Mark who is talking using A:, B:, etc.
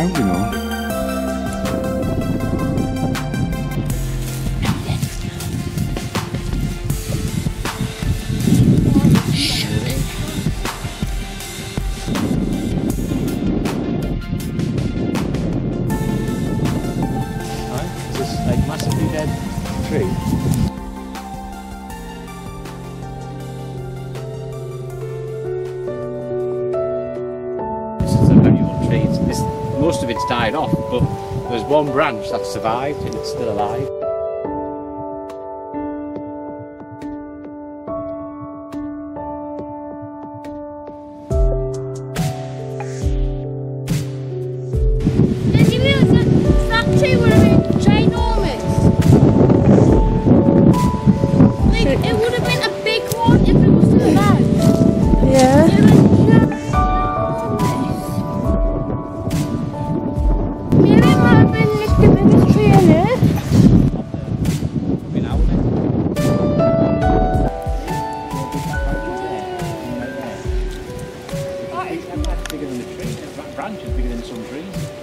A: Around, you know. Like dead tree. Most of it's died off, but there's one branch that survived and it's still alive.
B: That
A: Bigger than the tree. The branch is bigger than some trees.